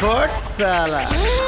Força!